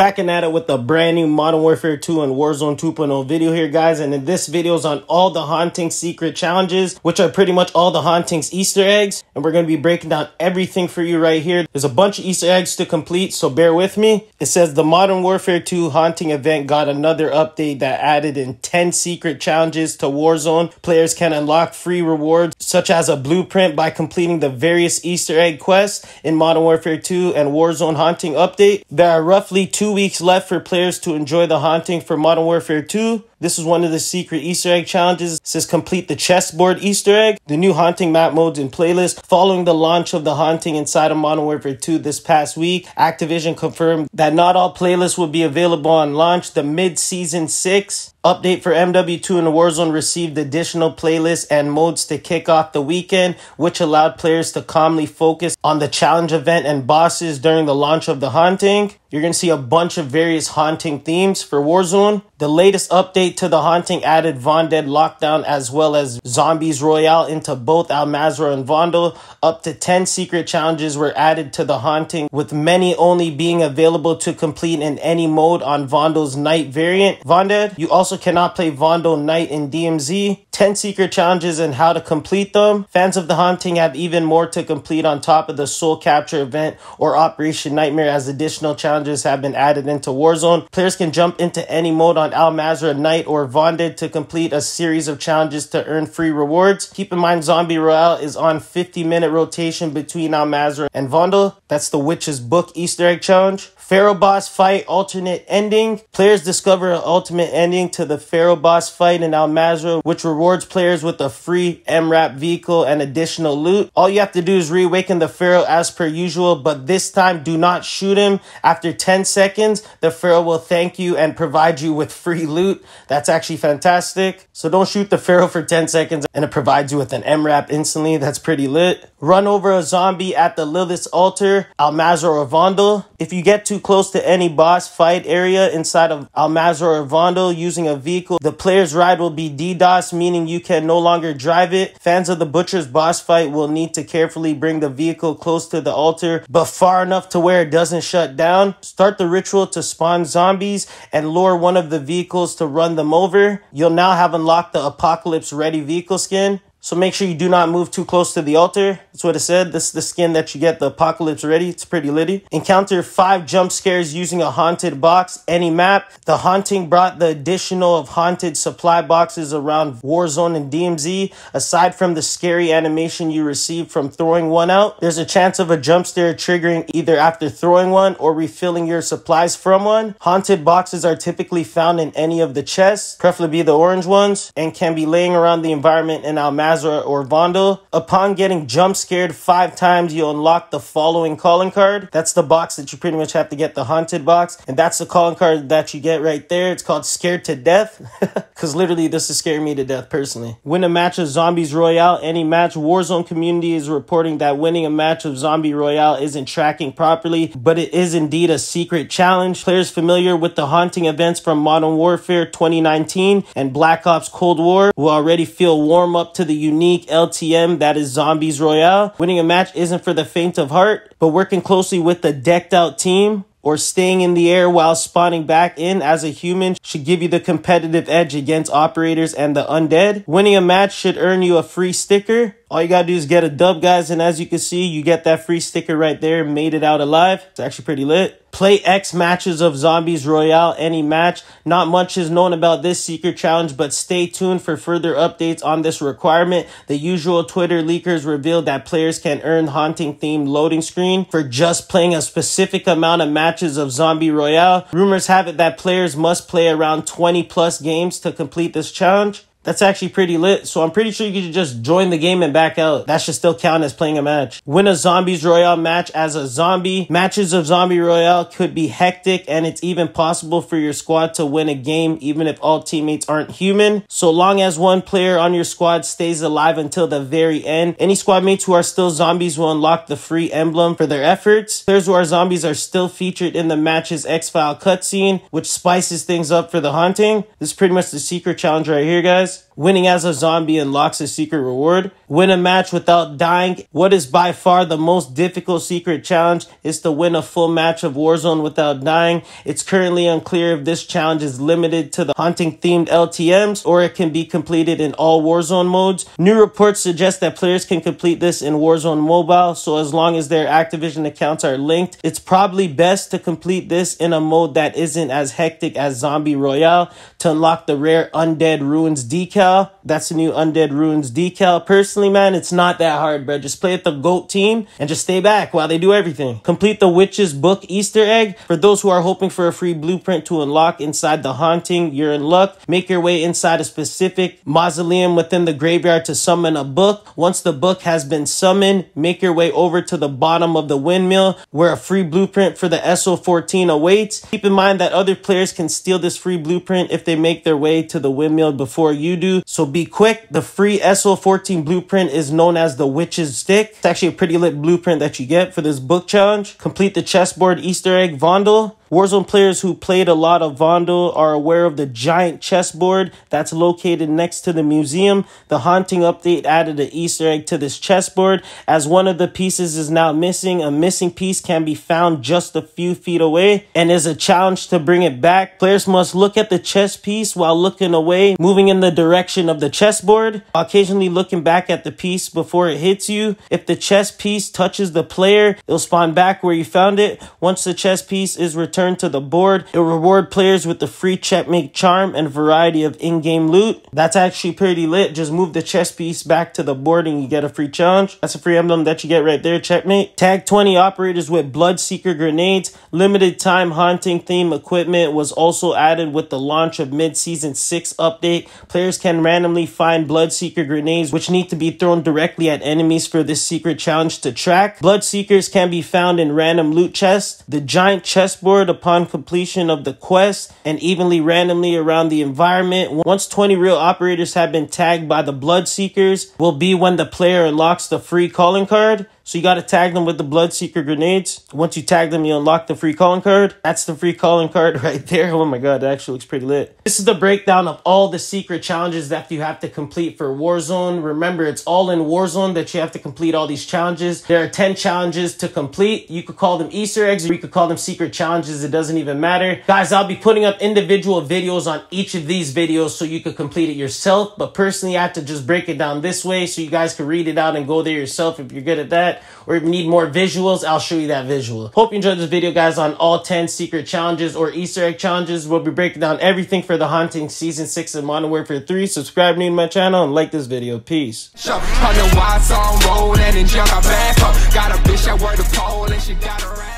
Backing at it with a brand new Modern Warfare 2 and Warzone 2.0 video here, guys. And in this video is on all the Haunting secret challenges, which are pretty much all the Hauntings Easter eggs. And we're going to be breaking down everything for you right here. There's a bunch of Easter eggs to complete, so bear with me. It says the Modern Warfare 2 Haunting event got another update that added in 10 secret challenges to Warzone. Players can unlock free rewards, such as a blueprint by completing the various Easter egg quests in Modern Warfare 2 and Warzone Haunting update. There are roughly two weeks left for players to enjoy the haunting for Modern Warfare 2. This is one of the secret Easter egg challenges. It says complete the chessboard Easter egg, the new haunting map modes and playlist. Following the launch of the haunting inside of Modern Warfare 2 this past week, Activision confirmed that not all playlists will be available on launch. The mid-season 6 update for MW2 and Warzone received additional playlists and modes to kick off the weekend, which allowed players to calmly focus on the challenge event and bosses during the launch of the haunting. You're going to see a bunch of various haunting themes for Warzone. The latest update to the haunting added Vondel Lockdown as well as Zombies Royale into both Al Mazrah and Vondel. Up to 10 secret challenges were added to the haunting, with many only being available to complete in any mode on Vondel's night variant. Vondel, you also cannot play Vondel night in DMZ. 10 secret challenges and how to complete them. Fans of the haunting have even more to complete on top of the soul capture event or Operation Nightmare as additional challenges have been added into Warzone. Players can jump into any mode on Al Mazrah Night or Vondel to complete a series of challenges to earn free rewards. Keep in mind Zombie Royale is on 50 minute rotation between Al Mazrah and Vondel. That's the Witch's Book Easter egg challenge. Pharaoh boss fight alternate ending. Players discover an ultimate ending to the Pharaoh boss fight in Al Mazrah, which rewards players with a free MRAP vehicle and additional loot. All you have to do is reawaken the Pharaoh as per usual, but this time do not shoot him. After 10 seconds, the Pharaoh will thank you and provide you with free loot. That's actually fantastic. So don't shoot the Pharaoh for 10 seconds and it provides you with an MRAP instantly. That's pretty lit. Run over a zombie at the Lilith's altar, Al Mazrah or. If you get too close to any boss fight area inside of Al Mazrah or using a vehicle, the player's ride will be DDoS, meaning you can no longer drive it. Fans of the Butcher's boss fight will need to carefully bring the vehicle close to the altar, but far enough to where it doesn't shut down. Start the ritual to spawn zombies and lure one of the vehicles to run them over. You'll now have unlocked the Apocalypse Ready vehicle skin. So make sure you do not move too close to the altar. That's what it said. This is the skin that you get the apocalypse ready. It's pretty litty. Encounter five jump scares using a haunted box, any map. The haunting brought the additional of haunted supply boxes around Warzone and DMZ. Aside from the scary animation you receive from throwing one out, there's a chance of a jump scare triggering either after throwing one or refilling your supplies from one. Haunted boxes are typically found in any of the chests, preferably the orange ones, and can be laying around the environment in our Or Vondel. Upon getting jump scared five times, you unlock the following calling card. That's the box that you pretty much have to get the haunted box. And that's the calling card that you get right there. It's called Scared to Death. Because literally, this is scaring me to death personally. Win a match of Zombies Royale. Any match, Warzone community is reporting that winning a match of Zombie Royale isn't tracking properly, but it is indeed a secret challenge. Players familiar with the haunting events from Modern Warfare 2019 and Black Ops Cold War will already feel warm up to the unique LTM that is Zombies Royale. Winning a match isn't for the faint of heart, but working closely with the decked out team or staying in the air while spawning back in as a human should give you the competitive edge against operators and the undead. Winning a match should earn you a free sticker. All you gotta do is get a dub, guys, and as you can see, you get that free sticker right there, made it out alive. It's actually pretty lit. Play X matches of Zombies Royale, any match. Not much is known about this secret challenge, but stay tuned for further updates on this requirement. The usual Twitter leakers revealed that players can earn haunting themed loading screen for just playing a specific amount of matches of Zombie Royale. Rumors have it that players must play around 20 plus games to complete this challenge. That's actually pretty lit. So I'm pretty sure you could just join the game and back out. That should still count as playing a match. Win a Zombies Royale match as a zombie. Matches of Zombie Royale could be hectic and it's even possible for your squad to win a game even if all teammates aren't human. So long as one player on your squad stays alive until the very end, any squad mates who are still zombies will unlock the free emblem for their efforts. Players who are zombies are still featured in the match's exfil cutscene, which spices things up for the haunting. This is pretty much the secret challenge right here, guys guys. Winning as a zombie unlocks a secret reward. Win a match without dying. What is by far the most difficult secret challenge is to win a full match of Warzone without dying. It's currently unclear if this challenge is limited to the haunting themed LTMs or it can be completed in all Warzone modes. New reports suggest that players can complete this in Warzone Mobile, so as long as their Activision accounts are linked, it's probably best to complete this in a mode that isn't as hectic as Zombie Royale to unlock the rare Undead Ruins decal. That's a new Undead Ruins decal. Personally, man, it's not that hard, bro. Just play with the GOAT team and just stay back while they do everything. Complete the Witch's Book Easter egg. For those who are hoping for a free blueprint to unlock inside the haunting, you're in luck. Make your way inside a specific mausoleum within the graveyard to summon a book. Once the book has been summoned, make your way over to the bottom of the windmill where a free blueprint for the SO14 awaits. Keep in mind that other players can steal this free blueprint if they make their way to the windmill before you do. So be quick. The free SO14 blueprint is known as the Witch's Stick. It's actually a pretty lit blueprint that you get for this book challenge. Complete the chessboard Easter egg Vondel. Warzone players who played a lot of Vondel are aware of the giant chessboard that's located next to the museum. The Haunting update added an Easter egg to this chessboard. As one of the pieces is now missing, a missing piece can be found just a few feet away and is a challenge to bring it back. Players must look at the chess piece while looking away, moving in the direction of the chessboard, occasionally looking back at the piece before it hits you. If the chess piece touches the player, it'll spawn back where you found it. Once the chess piece is returned, return to the board. It'll reward players with the free checkmate charm and variety of in-game loot. That's actually pretty lit. Just move the chess piece back to the board and you get a free challenge. That's a free emblem that you get right there, checkmate. Tag 20 operators with Bloodseeker grenades. Limited time haunting theme equipment was also added with the launch of mid-season 6 update. Players can randomly find Bloodseeker grenades which need to be thrown directly at enemies for this secret challenge to track. Bloodseekers can be found in random loot chests. The giant chessboard upon completion of the quest and evenly randomly around the environment. Once 20 real operators have been tagged by the Bloodseekers will be when the player unlocks the free calling card. So you got to tag them with the Bloodseeker grenades. Once you tag them, you unlock the free calling card. That's the free calling card right there. Oh my god, that actually looks pretty lit. This is the breakdown of all the secret challenges that you have to complete for Warzone. Remember, it's all in Warzone that you have to complete all these challenges. There are 10 challenges to complete. You could call them Easter eggs or you could call them secret challenges. It doesn't even matter. Guys, I'll be putting up individual videos on each of these videos so you could complete it yourself. But personally, I have to just break it down this way so you guys can read it out and go there yourself if you're good at that or if you need more visuals, I'll show you that visual. Hope you enjoyed this video, guys, on all 10 secret challenges or Easter egg challenges. We'll be breaking down everything for the Haunting Season 6 of Modern Warfare 3. Subscribe new to my channel and like this video. Peace. Got a bitch, pole and she got